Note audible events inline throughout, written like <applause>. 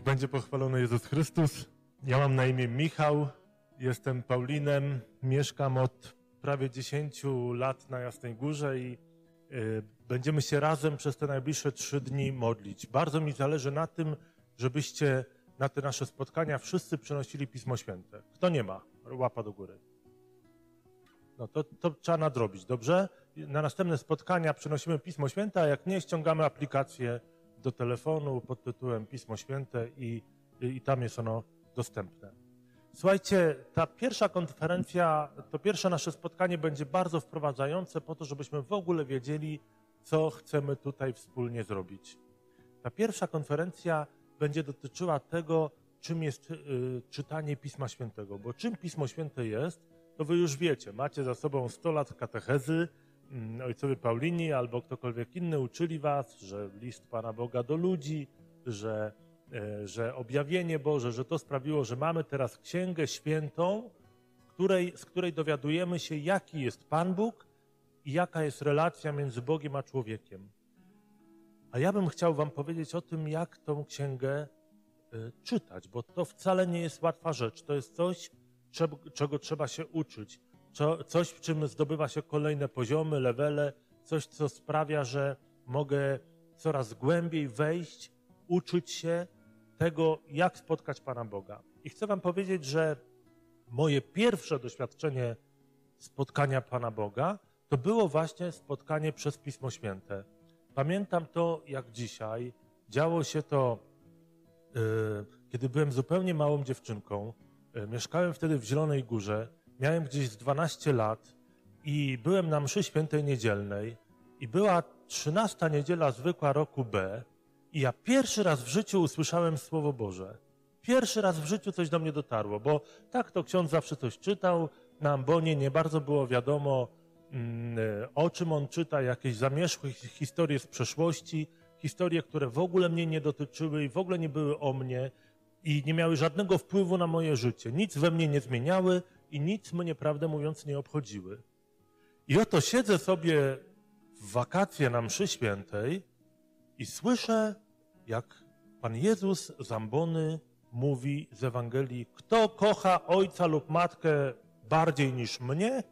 Niech będzie pochwalony Jezus Chrystus. Ja mam na imię Michał, jestem Paulinem, mieszkam od prawie 10 lat na Jasnej Górze i y, będziemy się razem przez te najbliższe trzy dni modlić. Bardzo mi zależy na tym, żebyście na te nasze spotkania wszyscy przynosili Pismo Święte. Kto nie ma? Łapa do góry. No to, to trzeba nadrobić, dobrze? Na następne spotkania przynosimy Pismo Święte, a jak nie, ściągamy aplikację do telefonu pod tytułem Pismo Święte i, i tam jest ono dostępne. Słuchajcie, ta pierwsza konferencja, to pierwsze nasze spotkanie będzie bardzo wprowadzające po to, żebyśmy w ogóle wiedzieli, co chcemy tutaj wspólnie zrobić. Ta pierwsza konferencja będzie dotyczyła tego, czym jest y, czytanie Pisma Świętego, bo czym Pismo Święte jest, to wy już wiecie. Macie za sobą 100 lat katechezy, ojcowie Paulini albo ktokolwiek inny uczyli was, że list Pana Boga do ludzi, że, e, że objawienie Boże, że to sprawiło, że mamy teraz księgę świętą, której, z której dowiadujemy się, jaki jest Pan Bóg i jaka jest relacja między Bogiem a człowiekiem. A ja bym chciał wam powiedzieć o tym, jak tą księgę e, czytać, bo to wcale nie jest łatwa rzecz. To jest coś, czego trzeba się uczyć. Coś, w czym zdobywa się kolejne poziomy, levele, coś, co sprawia, że mogę coraz głębiej wejść, uczyć się tego, jak spotkać Pana Boga. I chcę Wam powiedzieć, że moje pierwsze doświadczenie spotkania Pana Boga to było właśnie spotkanie przez Pismo Święte. Pamiętam to jak dzisiaj. Działo się to, yy, kiedy byłem zupełnie małą dziewczynką. E, mieszkałem wtedy w Zielonej Górze, miałem gdzieś z 12 lat i byłem na mszy świętej niedzielnej i była 13 niedziela zwykła roku B i ja pierwszy raz w życiu usłyszałem Słowo Boże. Pierwszy raz w życiu coś do mnie dotarło, bo tak to ksiądz zawsze coś czytał, na ambonie nie bardzo było wiadomo, mm, e, o czym on czyta, jakieś zamierzchłe historie z przeszłości, historie, które w ogóle mnie nie dotyczyły i w ogóle nie były o mnie i nie miały żadnego wpływu na moje życie. Nic we mnie nie zmieniały i nic mnie, prawdę mówiąc, nie obchodziły. I oto siedzę sobie w wakacje na mszy świętej i słyszę, jak Pan Jezus z ambony mówi z Ewangelii, kto kocha ojca lub matkę bardziej niż mnie,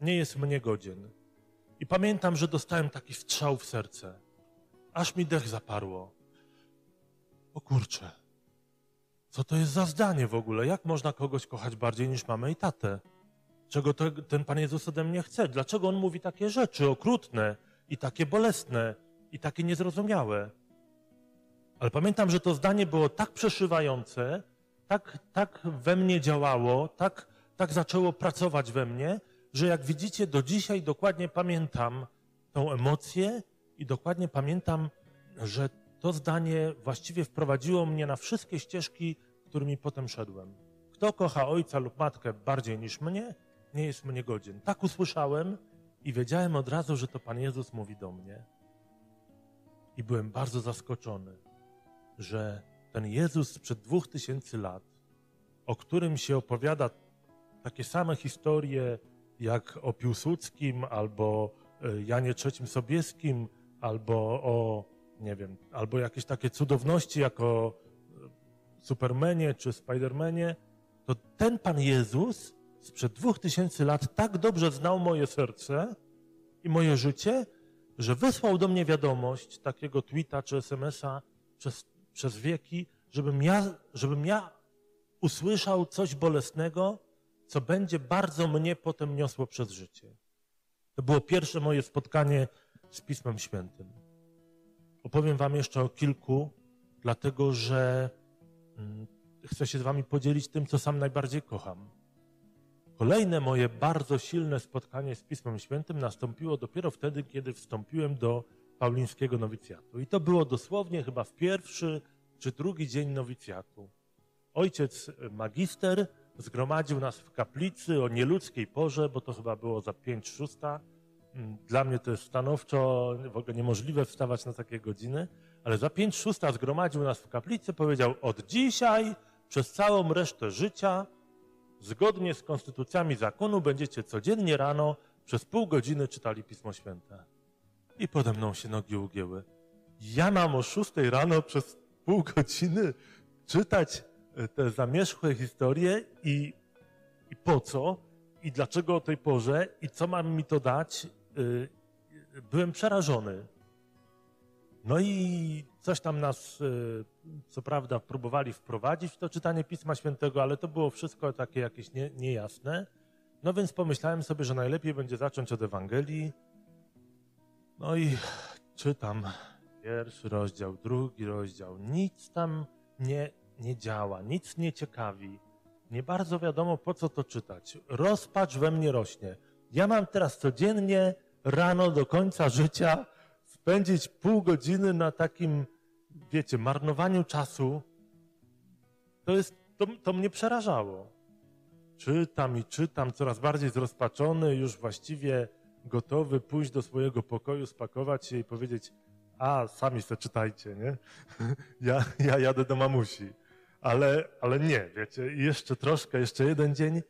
nie jest mnie godzien. I pamiętam, że dostałem taki strzał w serce. Aż mi dech zaparło. O kurczę, co to jest za zdanie w ogóle? Jak można kogoś kochać bardziej niż mamę i tatę? Czego to, ten Pan Jezus ode mnie chce? Dlaczego On mówi takie rzeczy okrutne i takie bolesne i takie niezrozumiałe? Ale pamiętam, że to zdanie było tak przeszywające, tak, tak we mnie działało, tak, tak zaczęło pracować we mnie, że jak widzicie, do dzisiaj dokładnie pamiętam tą emocję i dokładnie pamiętam, że to zdanie właściwie wprowadziło mnie na wszystkie ścieżki, którymi potem szedłem. Kto kocha ojca lub matkę bardziej niż mnie, nie jest mnie godzien. Tak usłyszałem i wiedziałem od razu, że to Pan Jezus mówi do mnie. I byłem bardzo zaskoczony, że ten Jezus sprzed dwóch tysięcy lat, o którym się opowiada takie same historie jak o Piłsudskim albo e, Janie III Sobieskim, albo o nie wiem, albo jakieś takie cudowności jako Supermanie czy Spidermanie, to ten Pan Jezus sprzed dwóch tysięcy lat tak dobrze znał moje serce i moje życie, że wysłał do mnie wiadomość, takiego tweeta czy smsa przez, przez wieki, żebym ja, żebym ja usłyszał coś bolesnego, co będzie bardzo mnie potem niosło przez życie. To było pierwsze moje spotkanie z Pismem Świętym. Opowiem Wam jeszcze o kilku, dlatego że chcę się z Wami podzielić tym, co sam najbardziej kocham. Kolejne moje bardzo silne spotkanie z Pismem Świętym nastąpiło dopiero wtedy, kiedy wstąpiłem do paulińskiego nowicjatu. I to było dosłownie chyba w pierwszy czy drugi dzień nowicjatu. Ojciec magister zgromadził nas w kaplicy o nieludzkiej porze, bo to chyba było za pięć szósta, Mm, dla mnie to jest stanowczo w ogóle niemożliwe wstawać na takie godziny, ale za pięć szósta zgromadził nas w kaplicy, powiedział od dzisiaj przez całą resztę życia zgodnie z konstytucjami zakonu będziecie codziennie rano przez pół godziny czytali Pismo Święte. I pode mną się nogi ugięły. Ja mam o szóstej rano przez pół godziny czytać e, te zamierzchłe historie i, i po co, i dlaczego o tej porze, i co mam mi to dać, e, byłem przerażony. No i coś tam nas, co prawda, próbowali wprowadzić w to czytanie Pisma Świętego, ale to było wszystko takie jakieś nie, niejasne. No więc pomyślałem sobie, że najlepiej będzie zacząć od Ewangelii. No i czytam pierwszy rozdział, drugi rozdział. Nic tam nie, nie działa, nic nie ciekawi. Nie bardzo wiadomo, po co to czytać. Rozpacz we mnie rośnie. Ja mam teraz codziennie rano do końca życia spędzić pół godziny na takim, wiecie, marnowaniu czasu. To, jest, to, to mnie przerażało. Czytam i czytam, coraz bardziej zrozpaczony, już właściwie gotowy pójść do swojego pokoju, spakować się i powiedzieć, a sami se czytajcie, nie? <laughs> Ja, ja jadę do mamusi. Ale, ale nie, wiecie, jeszcze troszkę, jeszcze jeden dzień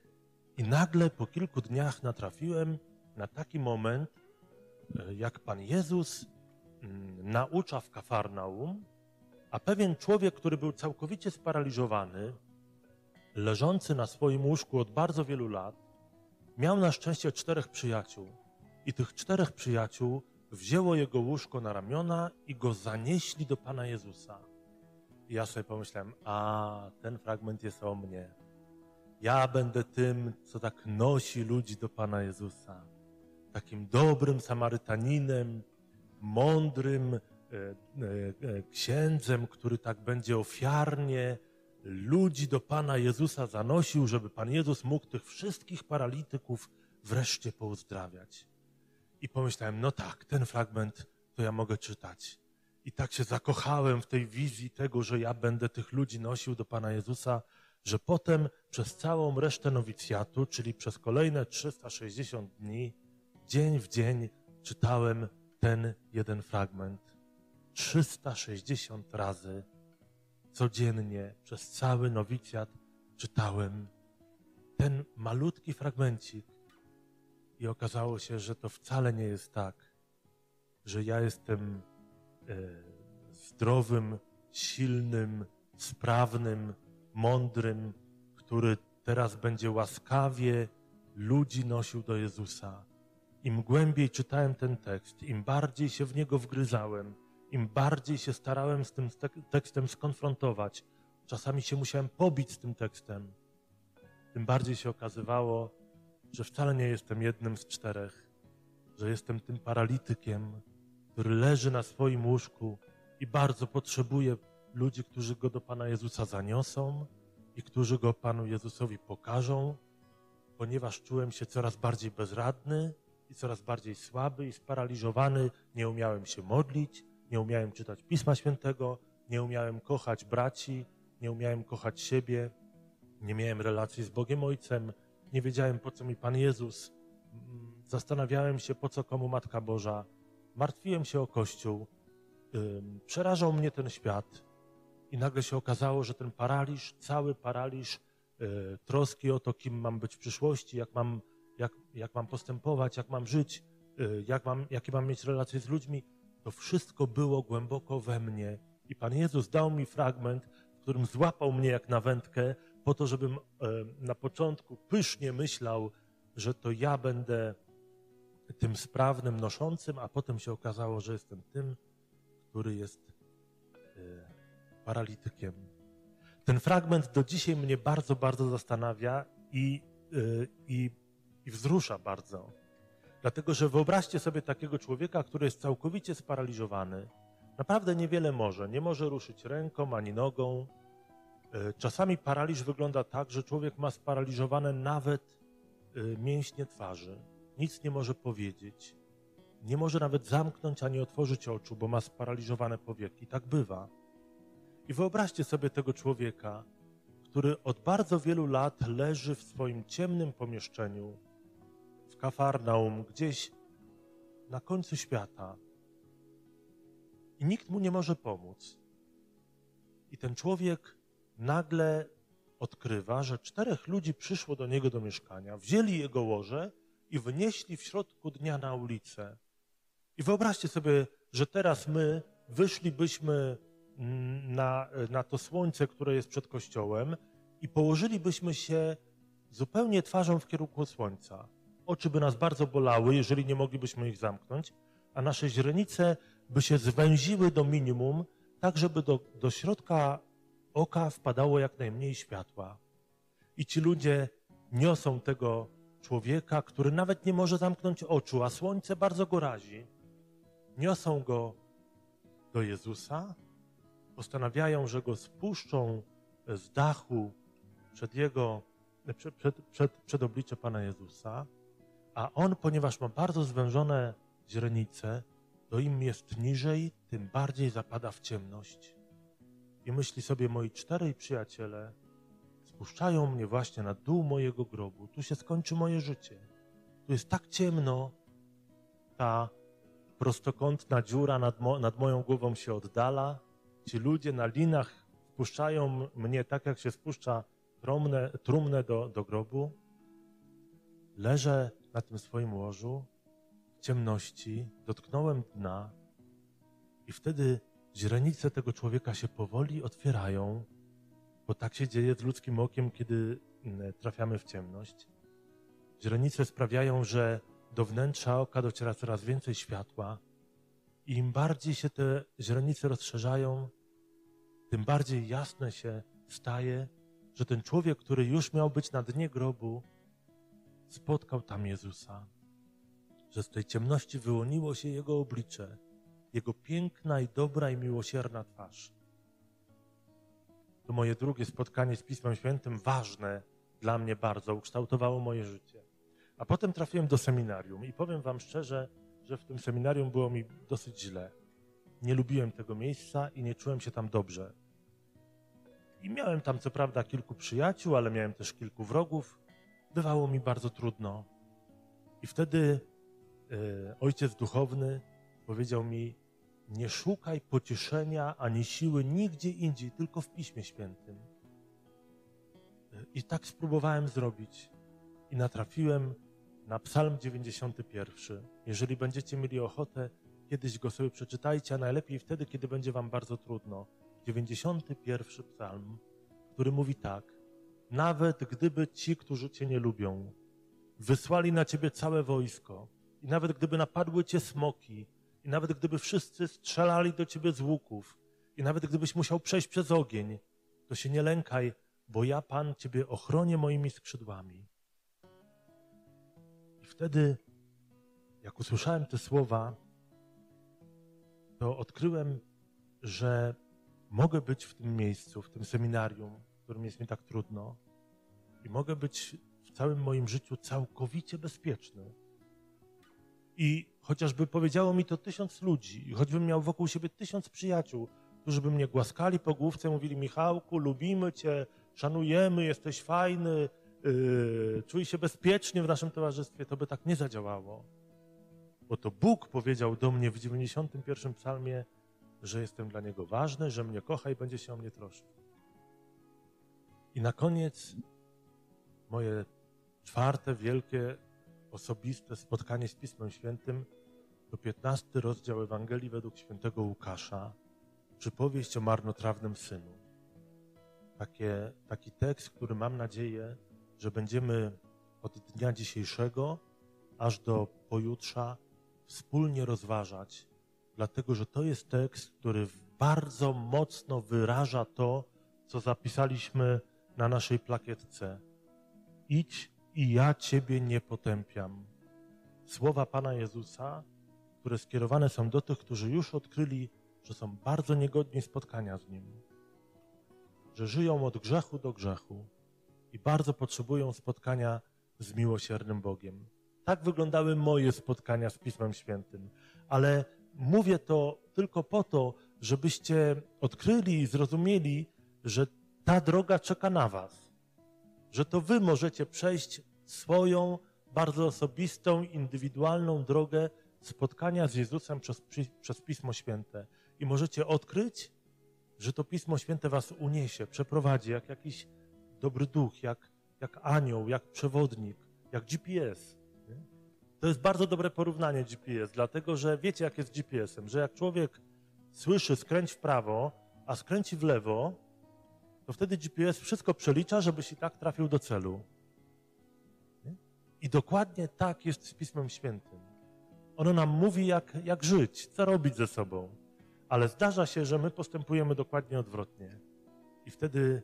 i nagle po kilku dniach natrafiłem na taki moment, e, jak Pan Jezus naucza w Kafarnaum, a pewien człowiek, który był całkowicie sparaliżowany, leżący na swoim łóżku od bardzo wielu lat, miał na szczęście czterech przyjaciół. I tych czterech przyjaciół wzięło jego łóżko na ramiona i go zanieśli do Pana Jezusa. I ja sobie pomyślałem, a ten fragment jest o mnie. Ja będę tym, co tak nosi ludzi do Pana Jezusa. Takim dobrym Samarytaninem, mądrym e, e, e, księdzem, który tak będzie ofiarnie ludzi do Pana Jezusa zanosił, żeby Pan Jezus mógł tych wszystkich paralityków wreszcie pouzdrawiać. I pomyślałem, no tak, ten fragment to ja mogę czytać. I tak się zakochałem w tej wizji tego, że ja będę tych ludzi nosił do Pana Jezusa, że potem przez całą resztę nowicjatu, czyli przez kolejne 360 dni, dzień w dzień czytałem ten jeden fragment. 360 razy codziennie przez cały nowicjat czytałem ten malutki fragmencik i okazało się, że to wcale nie jest tak, że ja jestem e, zdrowym, silnym, sprawnym, mądrym, który teraz będzie łaskawie ludzi nosił do Jezusa. Im głębiej czytałem ten tekst, im bardziej się w niego wgryzałem, im bardziej się starałem z tym tekstem skonfrontować, czasami się musiałem pobić z tym tekstem, tym bardziej się okazywało, że wcale nie jestem jednym z czterech, że jestem tym paralitykiem, który leży na swoim łóżku i bardzo potrzebuje ludzi, którzy go do Pana Jezusa zaniosą i którzy go Panu Jezusowi pokażą, ponieważ czułem się coraz bardziej bezradny i coraz bardziej słaby i sparaliżowany, nie umiałem się modlić, nie umiałem czytać Pisma Świętego, nie umiałem kochać braci, nie umiałem kochać siebie, nie miałem relacji z Bogiem Ojcem, nie wiedziałem po co mi Pan Jezus, zastanawiałem się po co komu Matka Boża, martwiłem się o Kościół, przerażał mnie ten świat i nagle się okazało, że ten paraliż, cały paraliż y, troski o to, kim mam być w przyszłości, jak mam, jak, jak mam postępować, jak mam żyć, y, jak mam, jakie mam mieć relacje z ludźmi, to wszystko było głęboko we mnie. I Pan Jezus dał mi fragment, w którym złapał mnie jak na wędkę, po to, żebym e, na początku pysznie myślał, że to ja będę tym sprawnym noszącym, a potem się okazało, że jestem tym, który jest e, paralitykiem. Ten fragment do dzisiaj mnie bardzo, bardzo zastanawia i, e, i, i wzrusza bardzo. Dlatego, że wyobraźcie sobie takiego człowieka, który jest całkowicie sparaliżowany. Naprawdę niewiele może. Nie może ruszyć ręką ani nogą. E, czasami paraliż wygląda tak, że człowiek ma sparaliżowane nawet e, mięśnie twarzy. Nic nie może powiedzieć. Nie może nawet zamknąć ani otworzyć oczu, bo ma sparaliżowane powieki. Tak bywa. I wyobraźcie sobie tego człowieka, który od bardzo wielu lat leży w swoim ciemnym pomieszczeniu, Kafarnaum, gdzieś na końcu świata. I nikt mu nie może pomóc. I ten człowiek nagle odkrywa, że czterech ludzi przyszło do niego do mieszkania, wzięli jego łoże i wynieśli w środku dnia na ulicę. I wyobraźcie sobie, że teraz my wyszlibyśmy na, na to słońce, które jest przed kościołem i położylibyśmy się zupełnie twarzą w kierunku słońca. Oczy by nas bardzo bolały, jeżeli nie moglibyśmy ich zamknąć, a nasze źrenice by się zwęziły do minimum, tak żeby do, do środka oka wpadało jak najmniej światła. I ci ludzie niosą tego człowieka, który nawet nie może zamknąć oczu, a słońce bardzo go razi. Niosą go do Jezusa, postanawiają, że go spuszczą z dachu przed jego, przed, przed, przed, przed oblicze Pana Jezusa, a on, ponieważ ma bardzo zwężone źrenice, to im jest niżej, tym bardziej zapada w ciemność. I myśli sobie, moi czterej przyjaciele spuszczają mnie właśnie na dół mojego grobu. Tu się skończy moje życie. Tu jest tak ciemno, ta prostokątna dziura nad, mo nad moją głową się oddala. Ci ludzie na linach wpuszczają mnie tak, jak się spuszcza trumnę, trumnę do, do grobu. Leżę na tym swoim łożu w ciemności, dotknąłem dna i wtedy źrenice tego człowieka się powoli otwierają, bo tak się dzieje z ludzkim okiem, kiedy mm, trafiamy w ciemność. Źrenice sprawiają, że do wnętrza oka dociera coraz więcej światła i im bardziej się te źrenice rozszerzają, tym bardziej jasne się staje, że ten człowiek, który już miał być na dnie grobu, spotkał tam Jezusa, że z tej ciemności wyłoniło się Jego oblicze, Jego piękna i dobra i miłosierna twarz. To moje drugie spotkanie z Pismem Świętym, ważne dla mnie bardzo, ukształtowało moje życie. A potem trafiłem do seminarium i powiem Wam szczerze, że w tym seminarium było mi dosyć źle. Nie lubiłem tego miejsca i nie czułem się tam dobrze. I miałem tam co prawda kilku przyjaciół, ale miałem też kilku wrogów. Bywało mi bardzo trudno. I wtedy e, ojciec duchowny powiedział mi: Nie szukaj pocieszenia ani siły nigdzie indziej, tylko w Piśmie Świętym. I tak spróbowałem zrobić. I natrafiłem na Psalm 91. Jeżeli będziecie mieli ochotę, kiedyś go sobie przeczytajcie, a najlepiej wtedy, kiedy będzie wam bardzo trudno. 91 Psalm, który mówi tak: Nawet gdyby ci, którzy cię nie lubią, wysłali na ciebie całe wojsko, i nawet gdyby napadły cię smoki, i nawet gdyby wszyscy strzelali do ciebie z łuków, i nawet gdybyś musiał przejść przez ogień, to się nie lękaj, bo ja, Pan, ciebie ochronię moimi skrzydłami. Wtedy, jak usłyszałem te słowa, to odkryłem, że mogę być w tym miejscu, w tym seminarium, którym jest mi tak trudno, i mogę być w całym moim życiu całkowicie bezpieczny. I chociażby powiedziało mi to tysiąc ludzi, choćbym miał wokół siebie tysiąc przyjaciół, którzy by mnie głaskali po główce, mówili: Michałku, lubimy Cię, szanujemy, jesteś fajny, yy, czuje się bezpiecznie w naszym towarzystwie, to by tak nie zadziałało. Bo to Bóg powiedział do mnie w 91 psalmie, że jestem dla Niego ważny, że mnie kocha i będzie się o mnie troszczył. I na koniec moje czwarte, wielkie, osobiste spotkanie z Pismem Świętym to 15 rozdział Ewangelii według świętego Łukasza, przypowieść o marnotrawnym synu. Takie, taki tekst, który mam nadzieję, że będziemy od dnia dzisiejszego aż do pojutrza wspólnie rozważać, dlatego że to jest tekst, który bardzo mocno wyraża to, co zapisaliśmy na naszej plakietce. Idź i ja Ciebie nie potępiam. Słowa Pana Jezusa, które skierowane są do tych, którzy już odkryli, że są bardzo niegodni spotkania z Nim, że żyją od grzechu do grzechu, i bardzo potrzebują spotkania z miłosiernym Bogiem. Tak wyglądały moje spotkania z Pismem Świętym, ale mówię to tylko po to, żebyście odkryli i zrozumieli, że ta droga czeka na Was, że to Wy możecie przejść swoją bardzo osobistą, indywidualną drogę spotkania z Jezusem przez, przez Pismo Święte i możecie odkryć, że to Pismo Święte Was uniesie, przeprowadzi jak jakiś dobry duch, jak, jak anioł, jak przewodnik, jak GPS. To jest bardzo dobre porównanie GPS, dlatego że wiecie, jak jest GPS-em, że jak człowiek słyszy skręć w prawo, a skręci w lewo, to wtedy GPS wszystko przelicza, żebyś i tak trafił do celu. Nie? I dokładnie tak jest z Pismem Świętym. Ono nam mówi, jak, jak żyć, co robić ze sobą. Ale zdarza się, że my postępujemy dokładnie odwrotnie. I wtedy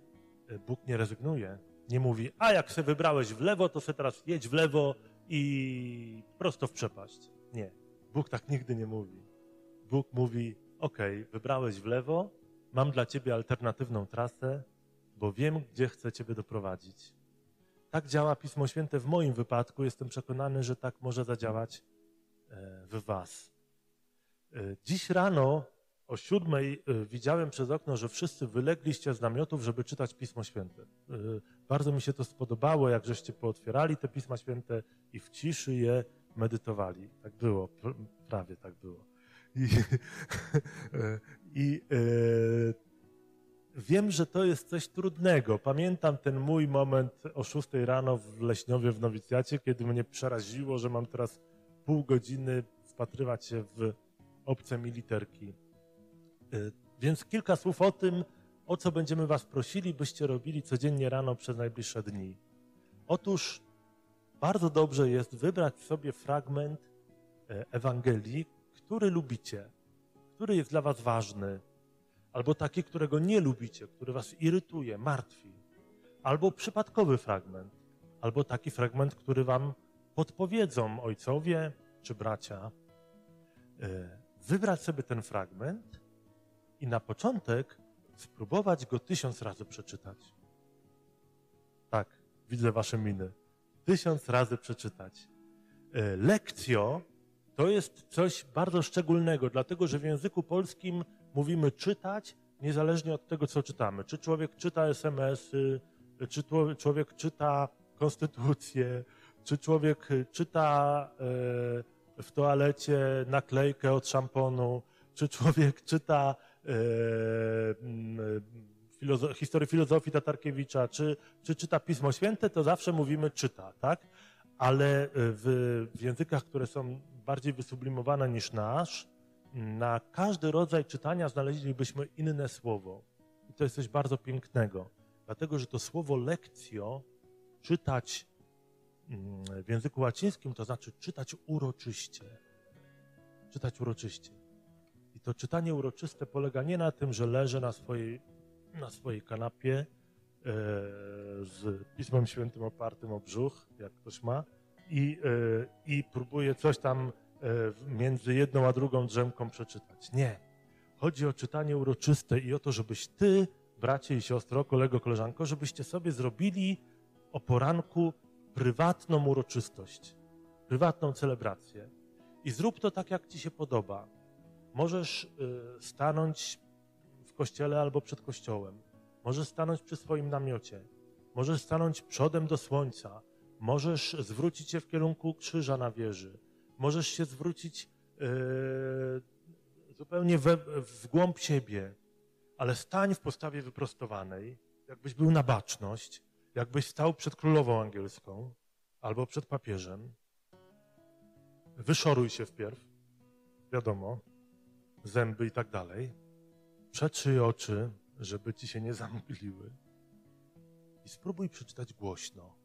e, Bóg nie rezygnuje. Nie mówi, a jak się wybrałeś w lewo, to se teraz jedź w lewo i prosto w przepaść. Nie. Bóg tak nigdy nie mówi. Bóg mówi, ok, wybrałeś w lewo, mam dla ciebie alternatywną trasę, bo wiem, gdzie chcę ciebie doprowadzić. Tak działa Pismo Święte w moim wypadku. Jestem przekonany, że tak może zadziałać e, w was. E, dziś rano o siódmej e, widziałem przez okno, że wszyscy wylegliście z namiotów, żeby czytać Pismo Święte. Bardzo mi się to spodobało, jak żeście pootwierali te Pisma Święte i w ciszy je medytowali. Tak było, prawie tak było. I, <laughs> i wiem, że to jest coś trudnego. Pamiętam ten mój moment o 6 rano w Leśniowie w nowicjacie, kiedy mnie przeraziło, że mam teraz pół godziny wpatrywać się w obce mi literki. E, więc kilka słów o tym, o co będziemy Was prosili, byście robili codziennie rano przez najbliższe dni. Otóż bardzo dobrze jest wybrać sobie fragment e, Ewangelii, który lubicie, który jest dla Was ważny, albo taki, którego nie lubicie, który Was irytuje, martwi, albo przypadkowy fragment, albo taki fragment, który Wam podpowiedzą ojcowie czy bracia. E, wybrać sobie ten fragment i na początek spróbować go tysiąc razy przeczytać. Tak, widzę Wasze miny. Tysiąc razy przeczytać. E, lekcjo to jest coś bardzo szczególnego, dlatego że w języku polskim mówimy czytać, niezależnie od tego, co czytamy. Czy człowiek czyta SMS-y, czy człowiek czyta konstytucję, czy człowiek czyta e, w toalecie naklejkę od szamponu, czy człowiek czyta e, filozo historię filozofii Tatarkiewicza, czy, czy czyta Pismo Święte, to zawsze mówimy czyta, tak? Ale w, w językach, które są bardziej wysublimowana niż nasz, na każdy rodzaj czytania znaleźlibyśmy inne słowo. I to jest coś bardzo pięknego, dlatego że to słowo lekcjo, czytać mm, w języku łacińskim, to znaczy czytać uroczyście. Czytać uroczyście. I to czytanie uroczyste polega nie na tym, że leżę na swojej, na swojej kanapie e, z Pismem Świętym opartym o brzuch, jak ktoś ma, i, e, i próbuję coś tam między jedną a drugą drzemką przeczytać. Nie. Chodzi o czytanie uroczyste i o to, żebyś ty, bracie i siostro, kolego, koleżanko, żebyście sobie zrobili o poranku prywatną uroczystość, prywatną celebrację. I zrób to tak, jak ci się podoba. Możesz e, stanąć w kościele albo przed kościołem. Możesz stanąć przy swoim namiocie. Możesz stanąć przodem do słońca Możesz zwrócić się w kierunku krzyża na wieży. Możesz się zwrócić yy, zupełnie we, w głąb siebie, ale stań w postawie wyprostowanej, jakbyś był na baczność, jakbyś stał przed królową angielską albo przed papieżem. Wyszoruj się wpierw, wiadomo, zęby i tak dalej. Przetrzyj oczy, żeby ci się nie zamgliły. I spróbuj przeczytać głośno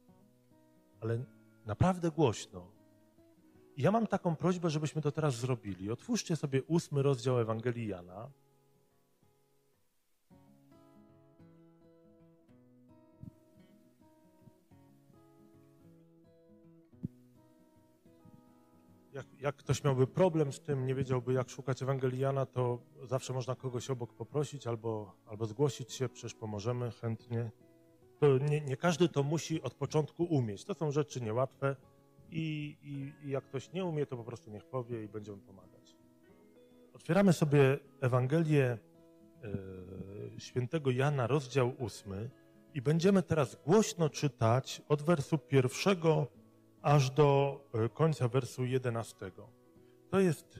ale naprawdę głośno. Ja mam taką prośbę, żebyśmy to teraz zrobili. Otwórzcie sobie ósmy rozdział Ewangelii Jana. Jak, jak, ktoś miałby problem z tym, nie wiedziałby jak szukać Ewangelii Jana, to zawsze można kogoś obok poprosić albo, albo zgłosić się, przecież pomożemy chętnie to nie, nie, każdy to musi od początku umieć. To są rzeczy niełatwe i, i, i jak ktoś nie umie, to po prostu niech powie i będziemy pomagać. Otwieramy sobie Ewangelię e, świętego Jana, rozdział ósmy i będziemy teraz głośno czytać od wersu pierwszego aż do e, końca wersu jedenastego. To jest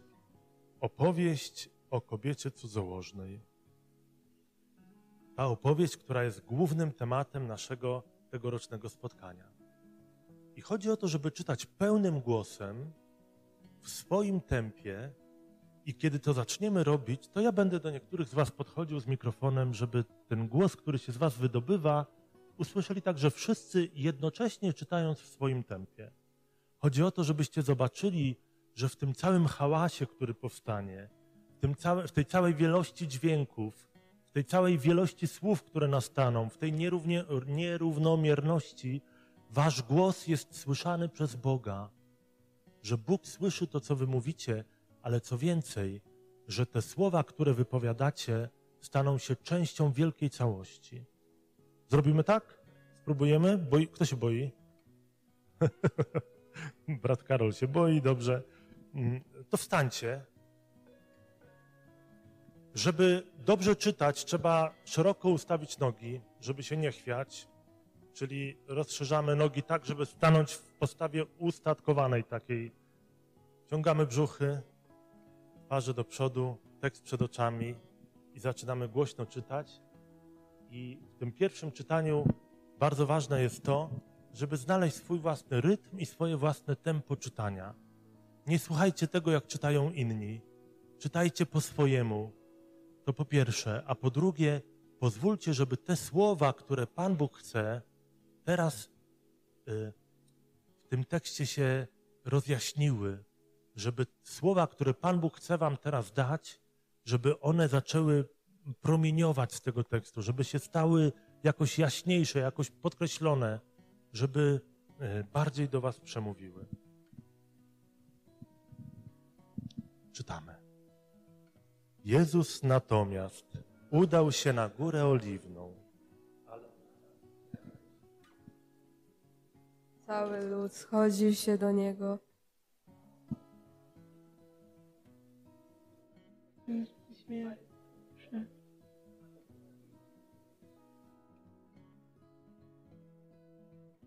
opowieść o kobiecie cudzołożnej ta opowieść, która jest głównym tematem naszego tegorocznego spotkania. I chodzi o to, żeby czytać pełnym głosem, w swoim tempie I kiedy to zaczniemy robić, to ja będę do niektórych z Was podchodził z mikrofonem, żeby ten głos, który się z Was wydobywa, usłyszeli także wszyscy jednocześnie czytając w swoim tempie. Chodzi o to, żebyście zobaczyli, że w tym całym hałasie, który powstanie, w, tym całe, w tej całej wielości dźwięków, w tej całej wielości słów, które nastaną, w tej nierównie, nierównomierności, wasz głos jest słyszany przez Boga. Że Bóg słyszy to, co wy mówicie, ale co więcej, że te słowa, które wypowiadacie, staną się częścią wielkiej całości. Zrobimy tak? Spróbujemy? Boi... Kto się boi? <laughs> Brat Karol się boi, dobrze. Mm, to wstańcie. Żeby dobrze czytać, trzeba szeroko ustawić nogi, żeby się nie chwiać. Czyli rozszerzamy nogi tak, żeby stanąć w postawie ustatkowanej takiej. Ciągamy brzuchy, twarze do przodu, tekst przed oczami i zaczynamy głośno czytać. I w tym pierwszym czytaniu bardzo ważne jest to, żeby znaleźć swój własny rytm i swoje własne tempo czytania. Nie słuchajcie tego, jak czytają inni. Czytajcie po swojemu. To po pierwsze. A po drugie, pozwólcie, żeby te słowa, które Pan Bóg chce, teraz y, w tym tekście się rozjaśniły. Żeby słowa, które Pan Bóg chce Wam teraz dać, żeby one zaczęły promieniować z tego tekstu, żeby się stały jakoś jaśniejsze, jakoś podkreślone, żeby y, bardziej do Was przemówiły. Czytamy. Jezus natomiast udał się na górę oliwną. Cały lud schodził się do niego.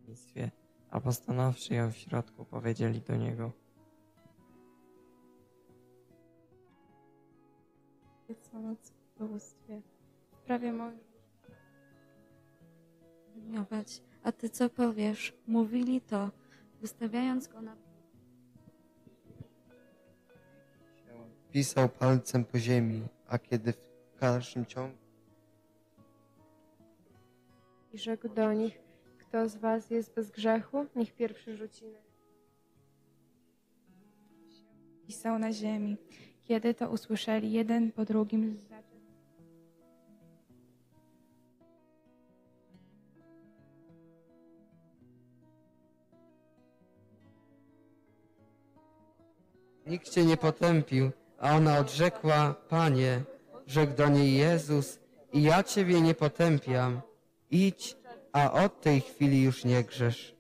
Ministwie, a postanowszy ją w środku, powiedzieli do niego. co noc w ubóstwie. Prawie miować. A ty co powiesz? Mówili to, wystawiając go na Pisał palcem po ziemi, a kiedy w dalszym ciągu I rzekł do nich, kto z was jest bez grzechu, niech pierwszy rzuci na pisał na ziemi. Kiedy to usłyszeli, jeden po drugim zaczął nikt cię nie potępił, a ona odrzekła, Panie, rzekł do niej Jezus, i ja ciebie nie potępiam. Idź, a od tej chwili już nie grzesz.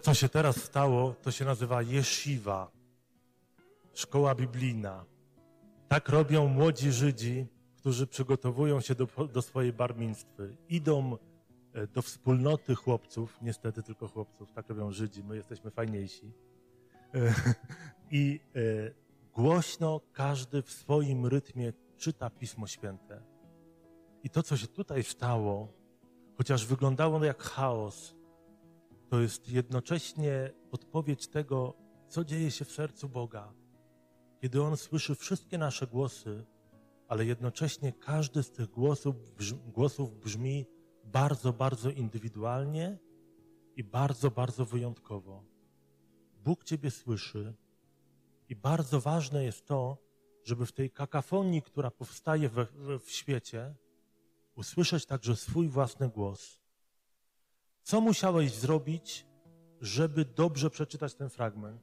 Co się teraz stało, to się nazywa jeshiva, szkoła biblijna. Tak robią młodzi Żydzi, którzy przygotowują się do, do swojej barminstwy. Idą e, do wspólnoty chłopców, niestety tylko chłopców, tak robią Żydzi, my jesteśmy fajniejsi. E, <laughs> I e, głośno każdy w swoim rytmie czyta Pismo Święte. I to, co się tutaj stało, chociaż wyglądało jak chaos, to jest jednocześnie odpowiedź tego, co dzieje się w sercu Boga. Kiedy On słyszy wszystkie nasze głosy, ale jednocześnie każdy z tych głosów, głosów brzmi bardzo, bardzo indywidualnie i bardzo, bardzo wyjątkowo. Bóg Ciebie słyszy i bardzo ważne jest to, żeby w tej kakafonii, która powstaje w, w świecie, usłyszeć także swój własny głos. Co musiałeś zrobić, żeby dobrze przeczytać ten fragment?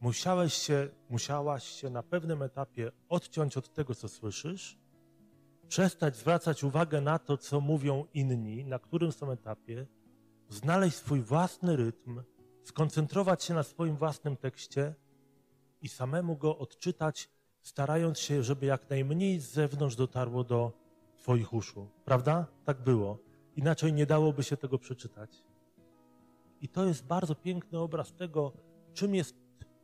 Musiałeś się, musiałaś się na pewnym etapie odciąć od tego, co słyszysz, przestać zwracać uwagę na to, co mówią inni, na którym są etapie, znaleźć swój własny rytm, skoncentrować się na swoim własnym tekście i samemu go odczytać, starając się, żeby jak najmniej z zewnątrz dotarło do Twoich uszu. Prawda? Tak było. Inaczej nie dałoby się tego przeczytać. I to jest bardzo piękny obraz tego, czym jest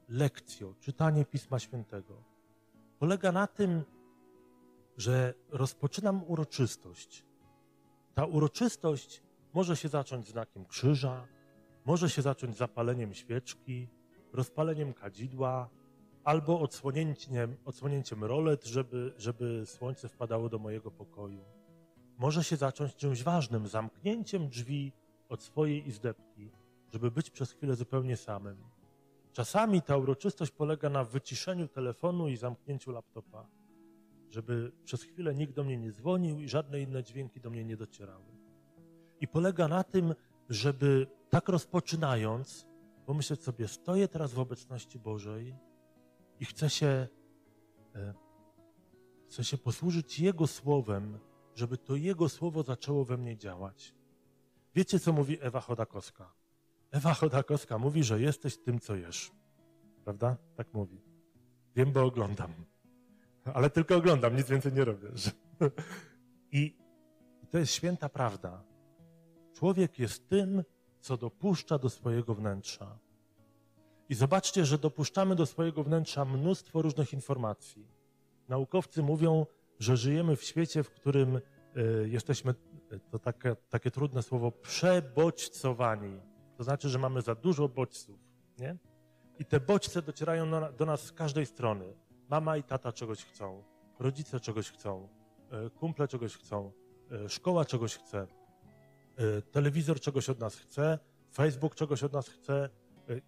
lekcjo, czytanie Pisma Świętego. Polega na tym, że rozpoczynam uroczystość. Ta uroczystość może się zacząć znakiem krzyża, może się zacząć zapaleniem świeczki, rozpaleniem kadzidła albo odsłonięciem, odsłonięciem rolet, żeby, żeby słońce wpadało do mojego pokoju. Może się zacząć czymś ważnym, zamknięciem drzwi od swojej izdebki, żeby być przez chwilę zupełnie samym. Czasami ta uroczystość polega na wyciszeniu telefonu i zamknięciu laptopa, żeby przez chwilę nikt do mnie nie dzwonił i żadne inne dźwięki do mnie nie docierały. I polega na tym, żeby tak rozpoczynając, pomyśleć sobie, stoję teraz w obecności Bożej i chcę się, e, chcę się posłużyć Jego słowem, żeby to Jego słowo zaczęło we mnie działać. Wiecie, co mówi Ewa Chodakowska? Ewa Chodakowska mówi, że jesteś tym, co jesz. Prawda? Tak mówi. Wiem, bo oglądam. Ale tylko oglądam, nic więcej nie robię. I to jest święta prawda. Człowiek jest tym, co dopuszcza do swojego wnętrza. I zobaczcie, że dopuszczamy do swojego wnętrza mnóstwo różnych informacji. Naukowcy mówią, że żyjemy w świecie, w którym y, jesteśmy, to takie, takie trudne słowo, przebodźcowani. To znaczy, że mamy za dużo bodźców, nie? I te bodźce docierają do, nas z każdej strony. Mama i tata czegoś chcą, rodzice czegoś chcą, y, kumple czegoś chcą, szkoła czegoś chce, telewizor czegoś od nas chce, Facebook czegoś od nas chce,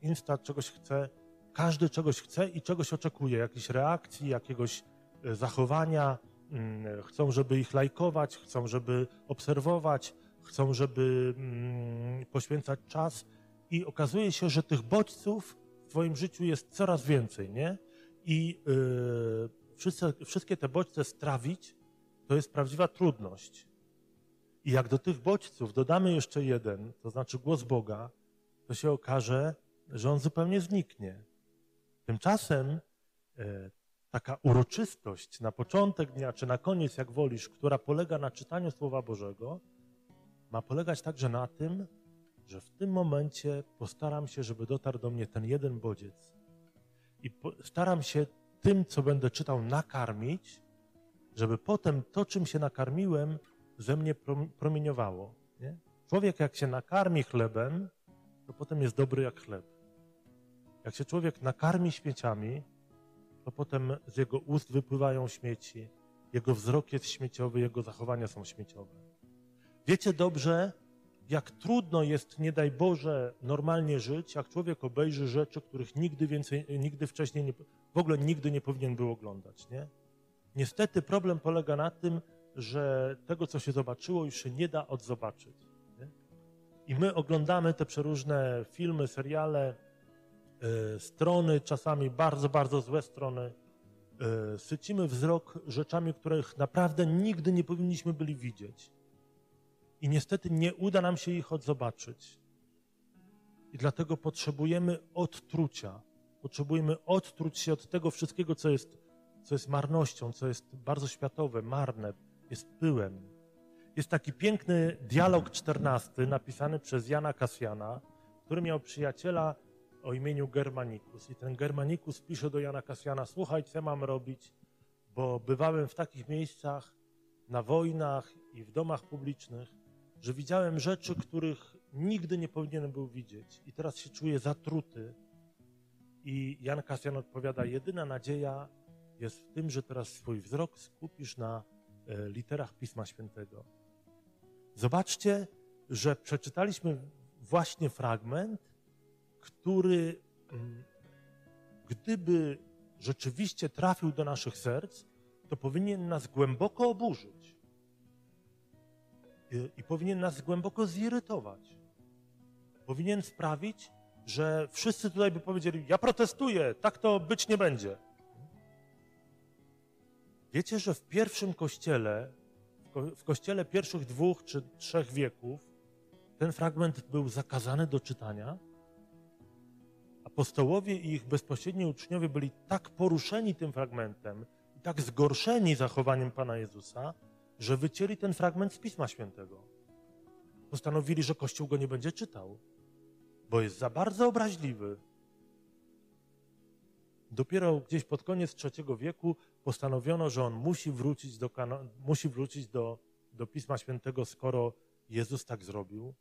Insta czegoś chce. Każdy czegoś chce i czegoś oczekuje, jakiejś reakcji, jakiegoś zachowania. Mm, Chcą, żeby ich lajkować, chcą, żeby obserwować, chcą, żeby mm, poświęcać czas. I okazuje się, że tych bodźców w Twoim życiu jest coraz więcej, nie? I y, wszyscy, wszystkie te bodźce strawić, to jest prawdziwa trudność. I jak do tych bodźców dodamy jeszcze jeden, to znaczy głos Boga, to się okaże, że on zupełnie zniknie. Tymczasem e, taka uroczystość na początek dnia, czy na koniec, jak wolisz, która polega na czytaniu Słowa Bożego, ma polegać także na tym, że w tym momencie postaram się, żeby dotarł do mnie ten jeden bodziec. I staram się tym, co będę czytał, nakarmić, żeby potem to, czym się nakarmiłem, ze mnie prom- promieniowało. Nie? Człowiek, jak się nakarmi chlebem, to potem jest dobry jak chleb. Jak się człowiek nakarmi śmieciami, to potem z jego ust wypływają śmieci, jego wzrok jest śmieciowy, jego zachowania są śmieciowe. Wiecie dobrze, jak trudno jest, nie daj Boże, normalnie żyć, jak człowiek obejrzy rzeczy, których nigdy więcej, nigdy wcześniej, nie, w ogóle nigdy nie powinien był oglądać, nie? Niestety problem polega na tym, że tego, co się zobaczyło, już się nie da odzobaczyć. Nie? I my oglądamy te przeróżne filmy, seriale, strony, czasami bardzo, bardzo złe strony. Y, sycimy wzrok rzeczami, których naprawdę nigdy nie powinniśmy byli widzieć. I niestety nie uda nam się ich odzobaczyć. I dlatego potrzebujemy odtrucia. Potrzebujemy odtruć się od tego wszystkiego, co jest, co jest marnością, co jest bardzo światowe, marne, jest pyłem. Jest taki piękny dialog czternasty napisany przez Jana Kasjana, który miał przyjaciela o imieniu Germanikus. I ten Germanikus pisze do Jana Kasjana, słuchaj, co mam robić, bo bywałem w takich miejscach, na wojnach i w domach publicznych, że widziałem rzeczy, których nigdy nie powinienem był widzieć. I teraz się czuję zatruty. I Jan Kasjan odpowiada, jedyna nadzieja jest w tym, że teraz swój wzrok skupisz na e, literach Pisma Świętego. Zobaczcie, że przeczytaliśmy właśnie fragment, który mm, gdyby rzeczywiście trafił do naszych serc, to powinien nas głęboko oburzyć. I, i powinien nas głęboko zirytować. Powinien sprawić, że wszyscy tutaj by powiedzieli: Ja protestuję, tak to być nie będzie. Wiecie, że w pierwszym kościele, w ko- w kościele pierwszych dwóch czy trzech wieków, ten fragment był zakazany do czytania? Apostołowie i ich bezpośredni uczniowie byli tak poruszeni tym fragmentem i tak zgorszeni zachowaniem Pana Jezusa, że wycięli ten fragment z Pisma Świętego. Postanowili, że Kościół go nie będzie czytał. bo jest za bardzo obraźliwy. Dopiero gdzieś pod koniec III wieku postanowiono, że on musi wrócić do, musi wrócić do, do Pisma Świętego, skoro Jezus tak zrobił.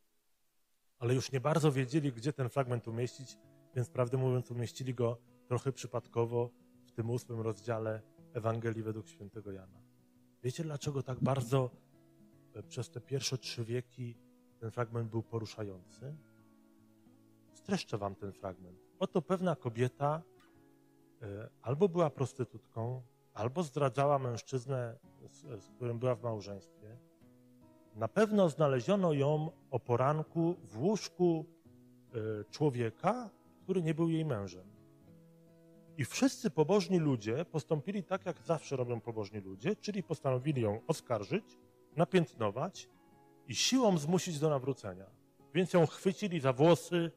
Ale już nie bardzo wiedzieli, gdzie ten fragment umieścić, więc prawdę mówiąc umieścili go trochę przypadkowo w tym ósmym rozdziale Ewangelii według świętego Jana. Wiecie, dlaczego tak bardzo e, przez te pierwsze trzy wieki ten fragment był poruszający? Streszczę wam ten fragment. Oto pewna kobieta e, albo była prostytutką, albo zdradzała mężczyznę, z, z którym była w małżeństwie. Na pewno znaleziono ją o poranku w łóżku e, człowieka, który nie był jej mężem. I wszyscy pobożni ludzie postąpili tak, jak zawsze robią pobożni ludzie, czyli postanowili ją oskarżyć, napiętnować i siłą zmusić do nawrócenia. Więc ją chwycili za włosy,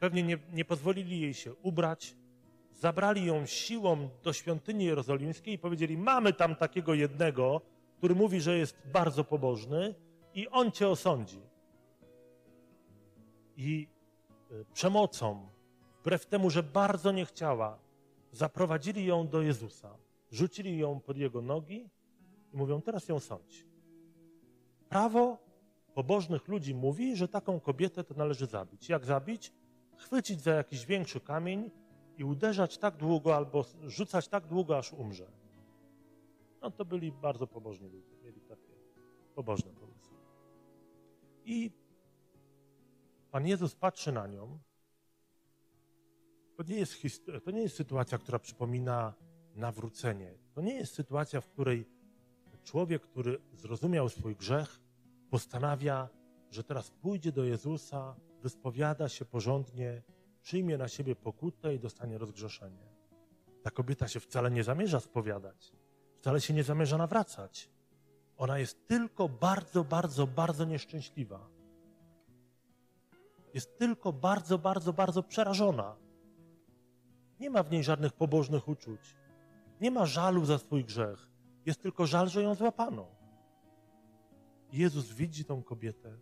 pewnie nie, nie pozwolili jej się ubrać, zabrali ją siłą do świątyni jerozolimskiej i powiedzieli: Mamy tam takiego jednego, który mówi, że jest bardzo pobożny, i on cię osądzi. I y, przemocą, wbrew temu, że bardzo nie chciała, zaprowadzili ją do Jezusa, rzucili ją pod jego nogi i mówią: Teraz ją sądź. Prawo pobożnych ludzi mówi, że taką kobietę to należy zabić. Jak zabić? Chwycić za jakiś większy kamień i uderzać tak długo albo rzucać tak długo, aż umrze. No to byli bardzo pobożni ludzie, mieli takie pobożne pomysły. I Pan Jezus patrzy na nią. To nie, jest to nie jest sytuacja, która przypomina nawrócenie. To nie jest sytuacja, w której człowiek, który zrozumiał swój grzech, postanawia, że teraz pójdzie do Jezusa, wyspowiada się porządnie, przyjmie na siebie pokutę i dostanie rozgrzeszenie. Ta kobieta się wcale nie zamierza spowiadać, wcale się nie zamierza nawracać. Ona jest tylko bardzo, bardzo, bardzo nieszczęśliwa. Jest tylko bardzo, bardzo, bardzo przerażona. Nie ma w niej żadnych pobożnych uczuć. Nie ma żalu za swój grzech. Jest tylko żal, że ją złapano. Jezus widzi tą kobietę,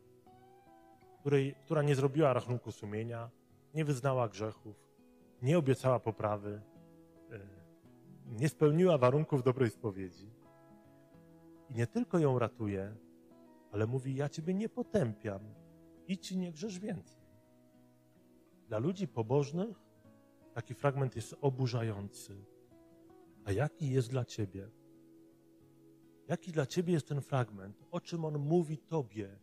której, która nie zrobiła rachunku sumienia, nie wyznała grzechów, nie obiecała poprawy, e, nie spełniła warunków dobrej spowiedzi. I nie tylko ją ratuje, ale mówi: Ja ciebie nie potępiam, i nie grzesz więcej. Dla ludzi pobożnych taki fragment jest oburzający. A jaki jest dla ciebie? Jaki dla ciebie jest ten fragment? O czym on mówi tobie?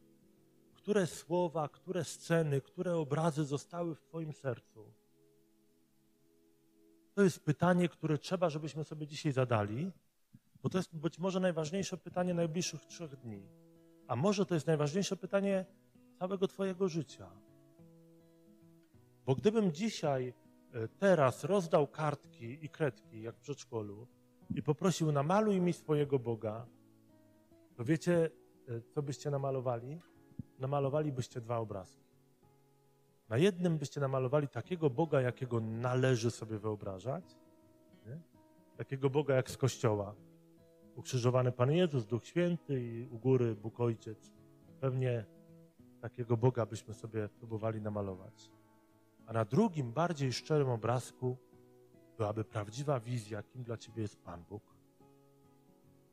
Które słowa, które sceny, które obrazy zostały w twoim sercu? To jest pytanie, które trzeba, żebyśmy sobie dzisiaj zadali, bo to jest być może najważniejsze pytanie najbliższych trzech dni. A może to jest najważniejsze pytanie całego twojego życia. Bo gdybym dzisiaj, teraz rozdał kartki i kredki, jak w przedszkolu, i poprosił, namaluj mi swojego Boga, to wiecie, e, co byście namalowali? Namalowalibyście dwa obrazki. Na jednym byście namalowali takiego Boga, jakiego należy sobie wyobrażać, nie? takiego Boga jak z Kościoła. Ukrzyżowany Pan Jezus, Duch Święty i u góry Bóg Ojciec. Pewnie takiego Boga byśmy sobie próbowali namalować. A na drugim, bardziej szczerym obrazku byłaby prawdziwa wizja, kim dla Ciebie jest Pan Bóg.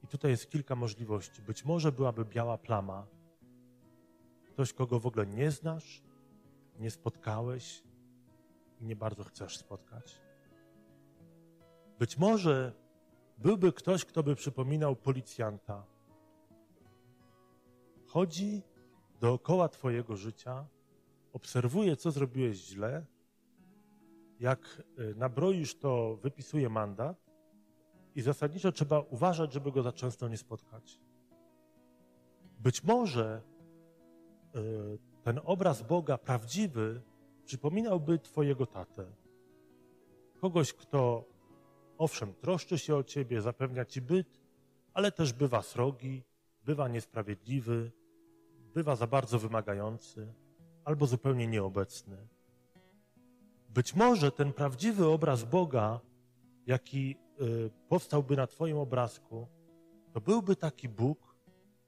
I tutaj jest kilka możliwości. Być może byłaby biała plama, ktoś, kogo w ogóle nie znasz, nie spotkałeś i nie bardzo chcesz spotkać. Być może byłby ktoś, kto by przypominał policjanta. Chodzi dookoła Twojego życia, obserwuje, co zrobiłeś źle. Jak y, nabroisz, to wypisuje mandat i zasadniczo trzeba uważać, żeby go za często nie spotkać. Być może y, ten obraz Boga prawdziwy przypominałby Twojego tatę. Kogoś, kto owszem, troszczy się o Ciebie, zapewnia Ci byt, ale też bywa srogi, bywa niesprawiedliwy, bywa za bardzo wymagający albo zupełnie nieobecny. Być może ten prawdziwy obraz Boga, jaki y, powstałby na Twoim obrazku, to byłby taki Bóg,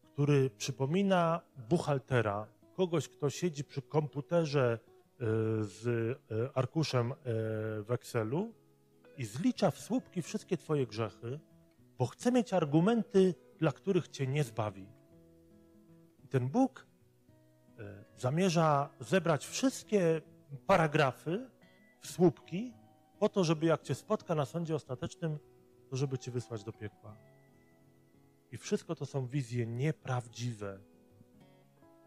który przypomina buchaltera, kogoś, kto siedzi przy komputerze z e, arkuszem w Excelu i zlicza w słupki wszystkie twoje grzechy, bo chce mieć argumenty, dla których cię nie zbawi. I ten Bóg zamierza zebrać wszystkie paragrafy w słupki po to, żeby jak cię spotka na sądzie ostatecznym, to żeby cię wysłać do piekła. I wszystko to są wizje nieprawdziwe.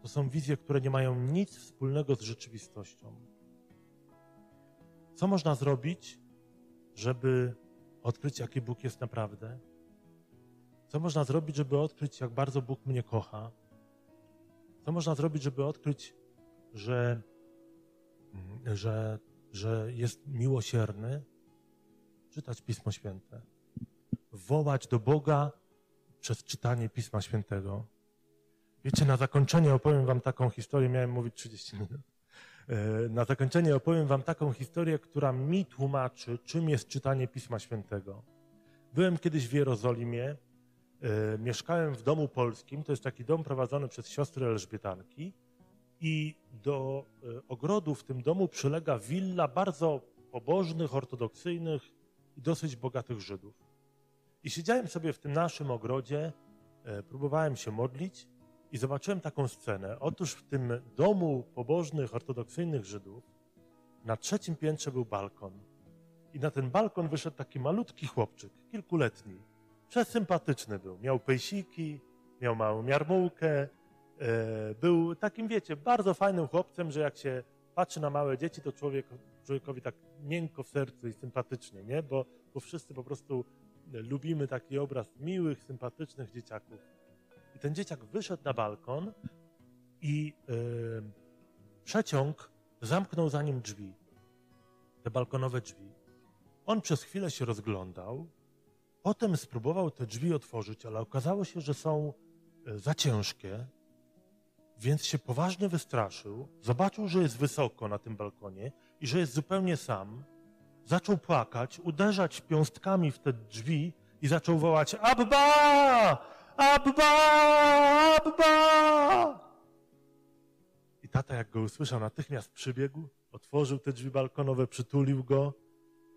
To są wizje, które nie mają nic wspólnego z rzeczywistością. Co można zrobić, żeby odkryć, jaki Bóg jest naprawdę? Co można zrobić, żeby odkryć, jak bardzo Bóg mnie kocha? Co można zrobić, żeby odkryć, że, że, że jest miłosierny? Czytać Pismo Święte. Wołać do Boga przez czytanie Pisma Świętego. Wiecie, na zakończenie opowiem wam taką historię, miałem mówić 30 minut. E, Na zakończenie opowiem wam taką historię, która mi tłumaczy, czym jest czytanie Pisma Świętego. Byłem kiedyś w Jerozolimie, mieszkałem w domu polskim, to jest taki dom prowadzony przez siostry Elżbietanki i do e, ogrodu w tym domu przylega willa bardzo pobożnych, ortodoksyjnych i dosyć bogatych Żydów. I siedziałem sobie w tym naszym ogrodzie, e, próbowałem się modlić i zobaczyłem taką scenę. Otóż w tym domu pobożnych, ortodoksyjnych Żydów na trzecim piętrze był balkon. I na ten balkon wyszedł taki malutki chłopczyk, kilkuletni. Przesympatyczny był. Miał pejsiki, miał małą jarmułkę. e, Był takim, wiecie, bardzo fajnym chłopcem, że jak się patrzy na małe dzieci, to człowiek, człowiekowi tak miękko w sercu i sympatycznie, nie? Bo, bo wszyscy po prostu lubimy taki obraz miłych, sympatycznych dzieciaków. I ten dzieciak wyszedł na balkon i e, przeciąg zamknął za nim drzwi, te balkonowe drzwi. On przez chwilę się rozglądał, potem spróbował te drzwi otworzyć, ale okazało się, że są e, za ciężkie, więc się poważnie wystraszył, zobaczył, że jest wysoko na tym balkonie i że jest zupełnie sam. Zaczął płakać, uderzać piąstkami w te drzwi i zaczął wołać Abba! Abba! Abba! I tata, jak go usłyszał, natychmiast przybiegł, otworzył te drzwi balkonowe, przytulił go.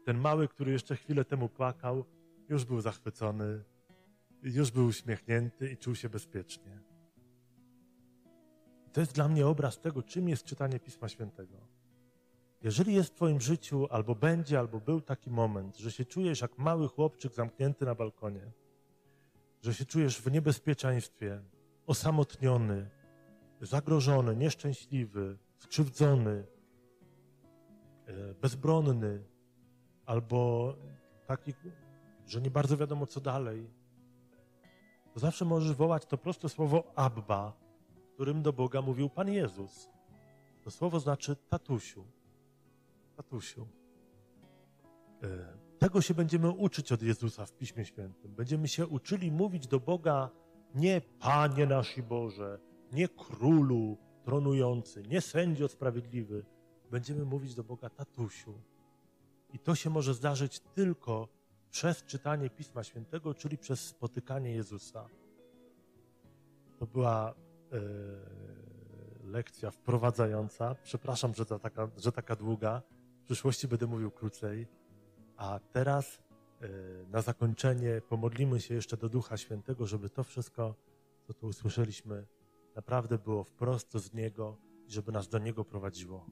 Ten mały, który jeszcze chwilę temu płakał, już był zachwycony, już był uśmiechnięty i czuł się bezpiecznie. To jest dla mnie obraz tego, czym jest czytanie Pisma Świętego. Jeżeli jest w Twoim życiu, albo będzie, albo był taki moment, że się czujesz jak mały chłopczyk zamknięty na balkonie, że się czujesz w niebezpieczeństwie, osamotniony, zagrożony, nieszczęśliwy, skrzywdzony, e, bezbronny, albo taki, że nie bardzo wiadomo co dalej, to zawsze możesz wołać to proste słowo Abba, którym do Boga mówił Pan Jezus. To słowo znaczy tatusiu. Tatusiu. E, Tego się będziemy uczyć od Jezusa w Piśmie Świętym. Będziemy się uczyli mówić do Boga nie Panie nasz Boże, nie Królu tronujący, nie Sędzio sprawiedliwy. Będziemy mówić do Boga tatusiu. I to się może zdarzyć tylko przez czytanie Pisma Świętego, czyli przez spotykanie Jezusa. To była e, lekcja wprowadzająca. Przepraszam, że, taka, że taka długa. W przyszłości będę mówił krócej. A teraz e, na zakończenie pomodlimy się jeszcze do Ducha Świętego, żeby to wszystko, co tu usłyszeliśmy, naprawdę było wprost z Niego i żeby nas do Niego prowadziło.